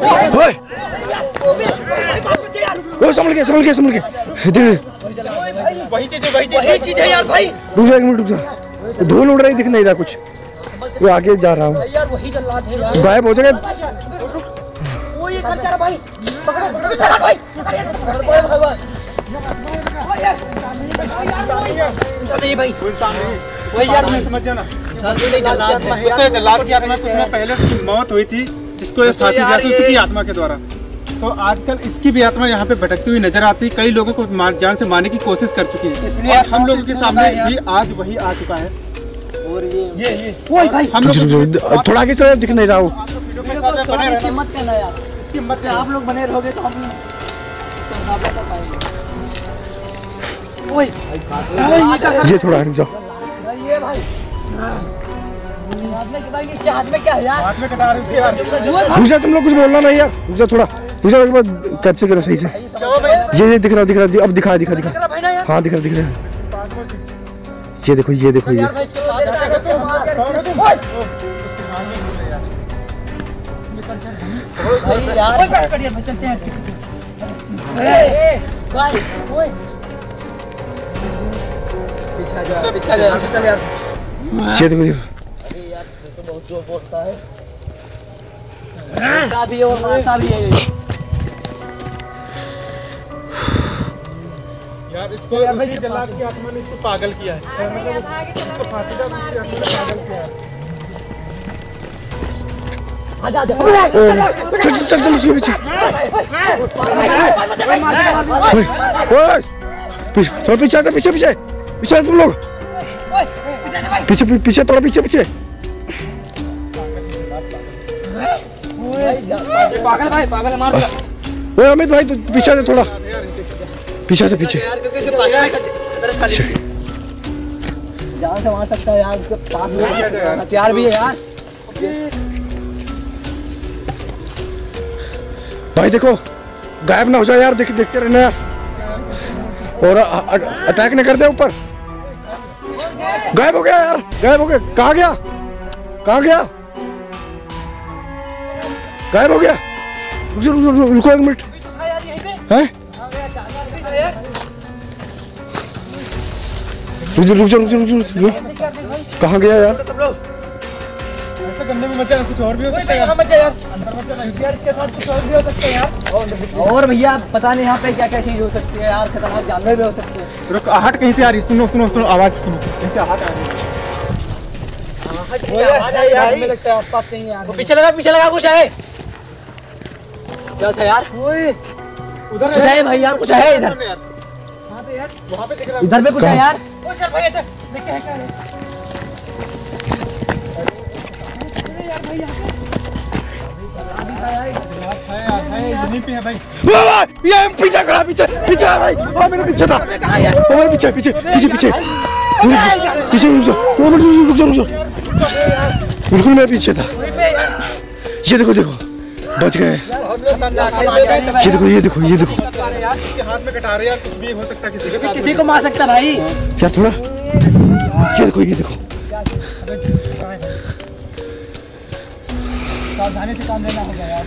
ओए। ओ संभल के संभल के संभल के देख वही चीज़ है। वही चीज़ है यार भाई रुक जा एक मिनट रुक जा। धूल उड़ रही दिख नहीं रहा कुछ। वो आगे जा रहा हूँ। यार वही जल्लाद है यार गायब हो जाएगा। वो ये कर जा रहा भाई पकड़ो पकड़ो चला भाई अरे पकड़ भाई भाई नहीं भाई वही यार मैं समझ जाना नहीं जल्लाद है उसको जल्लाद की आत्मा कुछ समय पहले उसकी मौत हुई थी। जिसको ये साथी जासूसी की आत्मा के द्वारा। तो आजकल इसकी भी आत्मा यहाँ पे भटकती हुई नज़र आती है। कई लोगों को जान से मारने की कोशिश कर चुकी है। इसलिए हम लोगों के सामने भी आज वही आ चुका है। और ये ये ये। भाई। हम लोग थोड़ा आगे चलो दिख नहीं रहा हिम्मत आप लोग बने रहोगे तो हम ये ये थोड़ा रुक जाओ। ये भाई। हाथ में क्या ये क्या हाथ में क्या है यार हाथ में कटा रही है यार रुक जा तुम लोग कुछ बोलना नहीं यार। रुक थोड़ा जाओ एक बार कैप्चर करो सही से। ये ये दिख रहा दिख रहा अब दिखा दिखा दिखा। हाँ दिख रहा दिख रहा। ये देखो ये देखो ये। देखो तो ज़ोर बोलता है। भी है और मारता भी है। यार इसको उसी जल्लाद की आत्मा ने इसको पागल किया है। मतलब इसको फांसी का उसी आत्मा ने पागल किया है। आजा आजा चल चल चल चल उसके पीछे। पीछे थोड़ा पीछे आते पीछे पीछे। पीछे तुम लोग। पीछे पीछे थोड़ा पीछे पीछे। पागल भाई पागल मार ओए, अमित भाई, तू पीछे से थोड़ा। पीछे से पीछे। जान से मार सकता है यार पास में हथियार भी है यार भाई देखो, गायब ना हो जाए यार, देख, देखते रहना यार। और अटैक न कर दे ऊपर। गायब हो गया यार, गायब हो गया। कहा गया? कहा गया? गायब हो गया? रुक रुक रुको एक मिनट। हैं? रुक जा रुक जा रुक जा रुक जा, रुक जा। कहाँ गया यार? कुछ और भी हो सकता है यार मत जा यार यार इसके साथ कुछ और भी हो सकता है यार और भैया पता नहीं यहाँ पे क्या क्या चीज़ हो सकती है यार खतरनाक जानवर भी हो सकते हैं। रुक आहट कहीं से आ रही सुनो सुनो सुनो आवाज़ सुनो। कहीं से आहट आ रही है? आवाज़ आई यार लगता है आसपास कहीं यार पीछे लगा पीछे लगा कुछ है? क्या था यार? उधर कुछ है भाई यार कुछ है इधर। यार। पे दिख रहा इधर पे कुछ है यार। ओ चल भाई चल। देखते हैं क्या है है यार है? यहीं पे है भाई वाह, वाह, ये पीछे खड़ा पीछे पीछे है भाई। वो मेरे पीछे था। वो मेरे पीछे पीछे पीछे पीछे। रुक जा, पीछे रुक जा। वो मिनट रुक जा रुक जा। बिल्कुल मेरे पीछे था। ये देखो देखो। बच गए। ये देखो ये देखो ये देखो। यार हाथ में कटा रहे यार कुछ भी हो सकता है किसी के साथ किसी को मार सकता भाई। यार थोड़ा। ये देखो ये देखो। सावधानी से काम लेना होगा यार।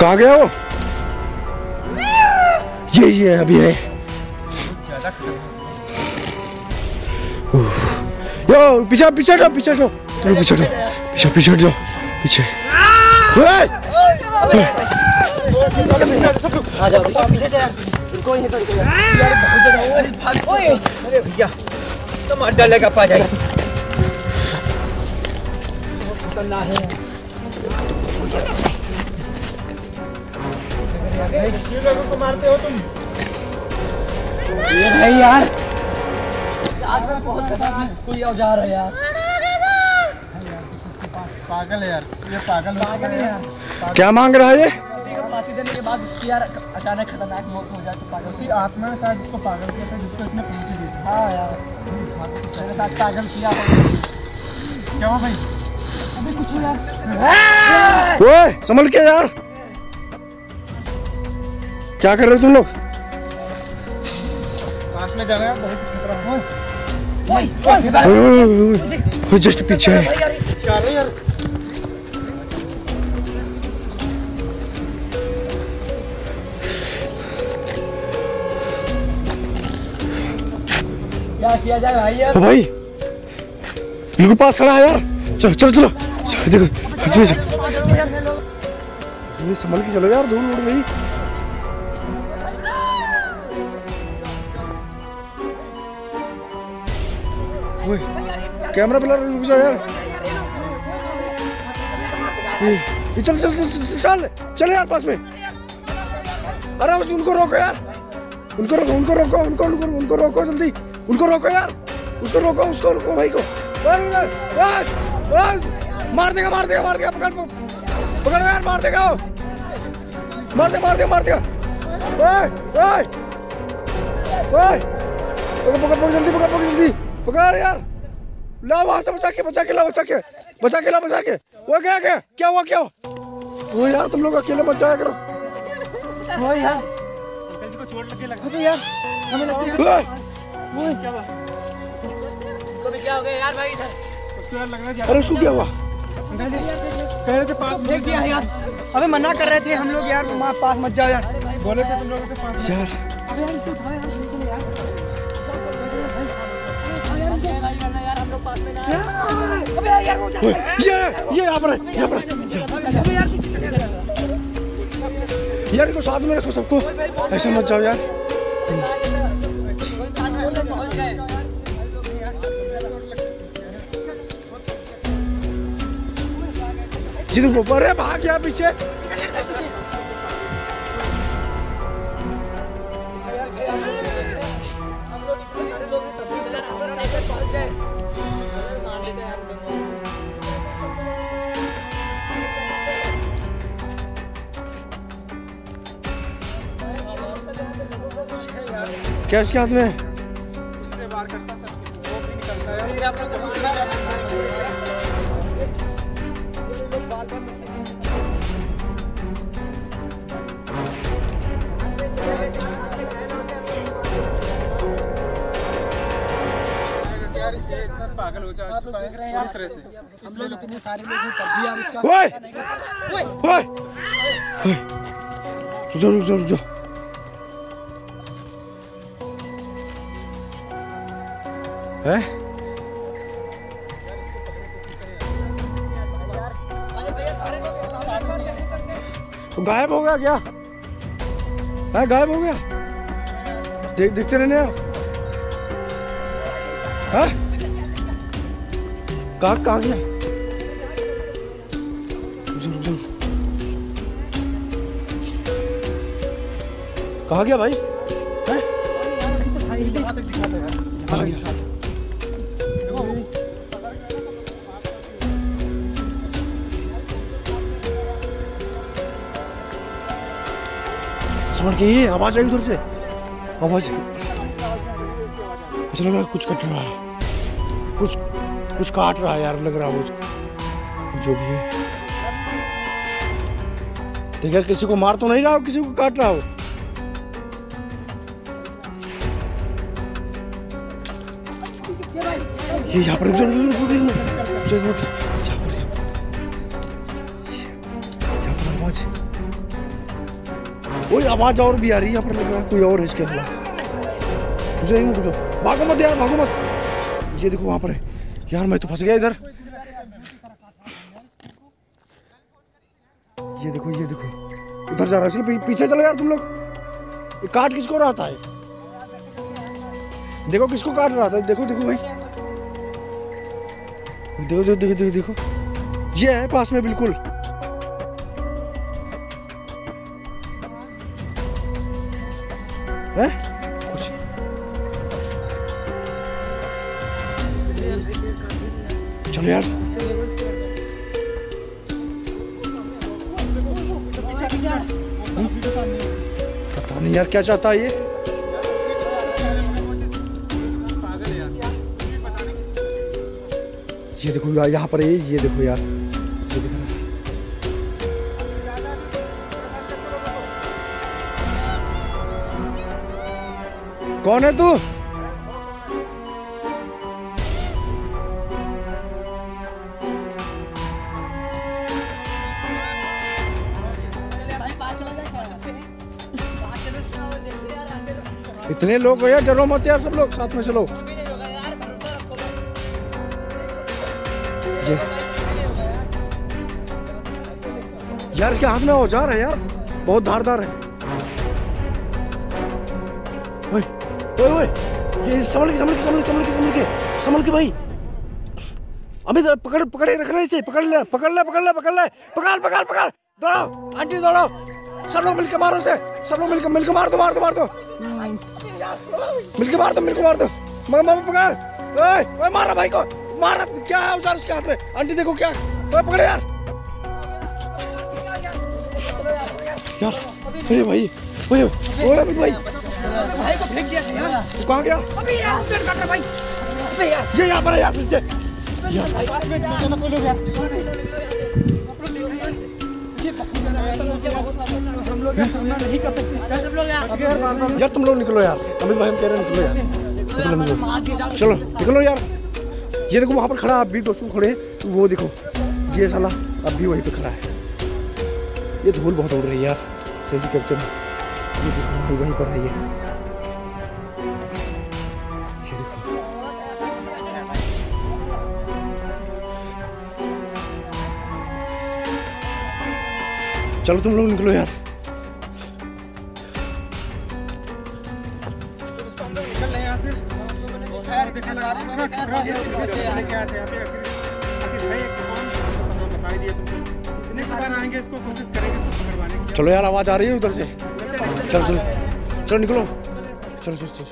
कहाँ गया वो? ये ये अभी है। यो पीछे पीछे जाओ पीछे जाओ पीछे जाओ पीछे पीछे जाओ पीछे। भैया तो पा जाए है लोगों को मारते हो तुम ये भाई यार आज में बहुत खतरनाक कोई औज़ार है यार। पागल है यार ये पागल पागल है यार। क्या मांग रहा है ये? फांसी देने के बाद उसकी यार अचानक खतरनाक मौत हो जाए तो पागल उसी आत्मा ने शायद इसको पागल किया था जिससे उसने फांसी दी हाँ यार। मेरे साथ पागल किया। क्या। हुआ भाई? अभी कुछ यार। ओए संभल के यार। क्या कर रहे हो तुम लोग? पास में जाना बहुत खतरा है। ओए ओए ओए, ओए, ओए, ओए, जस्ट पीछे है यार? क्या किया जाए भाई यार भाई बिल्कुल पास खड़ा है यार। चलो चलो चलो। देखो ये संभल के चलो यार, धूल उड़ गई। कैमरा पिलर रुक जाओ यार। चल चल चल चल चल चल यार पास में। अरे, उनको रोको यार। उनको रोको उनको रोको उनको उनको रोको जल्दी। उनको रोको यार। उसको रोको उसको रोको भाई को। बस, बस, मार देगा मार देगा मार देगा पकड़ पकड़ यार मार देगा। मार दे मार देगा मार देगा ओए ओए ओए पकड़ पकड़ पकड़ जल्दी पकड़ पकड़ जल्दी। पकड़ यार। ला वहाँ से बचा के बचा के ला बचा के। बचा के ला बचा के। वो क्या क्या क्या हुआ क्या हुआ? वो यार तुम लोग अकेले मत जाया करो। वो यार। अंकल जी को चोट लगे लगा अबे यार हमें लगता है क्या हुआ? कभी क्या हो गया यार भाई इधर? उसको यार लग रहा है अरे उसको क्या हुआ? कह रहे थे पास में देख दिया यार। अबे मना कर रहे थे हम लोग यार वहाँ पास मत जाओ यार। बोले थे तुम लोगों के पास। यार। यार। यार ये ये यहाँ पर यहाँ पर। अबे यार यार इनको साथ में रखो सबको। ऐसे मत जाओ यार। पहुँच गए जी देखो भाग गया पीछे। क्या इसके हाथ में? बाहर करता पागल हो जा चुका है पूरी तरह से हम लोग इतने सारे लोग तब भी ओए ओए। ओए रुक जाओ रुक है? तो गायब हो गया क्या? है गायब हो गया? देख देखते रहने है? कहाँ कहाँ गया? रुक जाओ, कहा गया भाई? है? समझ के आवाज़ आई उधर से। आवाज़? ऐसा लग रहा है कुछ कट रहा है। कुछ कुछ काट रहा है यार, लग रहा है जो भी है। किसी को मार तो नहीं रहा हो, किसी को काट रहा हो। ये यहाँ पर वही आवाज़ और भी आ रही है पर? लग रहा है कोई और है इसके खिलाफ। यहीं रुक जाओ भागो मत यार, भागो मत। ये देखो वहाँ पर है। यार, मैं तो फंस गया इधर। ये देखो ये देखो। उधर जा रहा है इसके पीछे चलो यार तुम लोग। काट किसको रहा था? देखो किसको काट रहा था। देखो देखो भाई। देखो देखो देखो देखो। ये है पास में, बिल्कुल। है? कुछ चलो यार। पता नहीं यार, क्या चाहता है ये? ये देखो यार, यहाँ पर ये ये देखो यार। ये दिख कौन है तू? इतने लोग भैया, डरो मत यार सब लोग, साथ में चलो। यार, इसके हाथ में औज़ार है यार, बहुत धारदार है। ओए ओए, ये संभल के संभल के संभल के संभल के संभल के संभल के भाई। अमित पकड़, पकड़े, रखना इसे, पकड़ ले पकड़ ले पकड़ ले पकड़ ले, पकड़ पकड़ पकड़, दौड़ाओ, आंटी दौड़ाओ सब लोग मिलकर मारो उसे सब लोग मिलकर मिलकर मार दो मार दो मार दो। मिलकर मार दो, मिलकर मार दो, मगर मामा पकड़, ओए ओए, मार रहा भाई को, मार रहा क्या है औज़ार उसके हाथ में, आंटी देखो क्या, ओए, पकड़े यार। यार, अरे भाई, ओए ओए, अमित भाई भाई को फेंक दिया यार गया? अबे यार भाई अबे यार ये यहाँ पर है यार फिर से हम लोग सामना नहीं कर सकते लोग यार यार तुम लोग निकलो यार अमित भाई हम कह रहे हैं निकलो यार चलो निकलो यार ये देखो वहाँ पर खड़ा आप भी दोस्तों खड़े हैं वो देखो ये साला अब भी वहीं पे खड़ा है ये धूल बहुत उड़ रही है यार सही कैप्चर में ये वहीं पर देखो। चलो तुम लोग निकलो यार। चलो यार आवाज़ आ रही है उधर से। चलो चलो। चलो निकलो। चलो चलो चलो,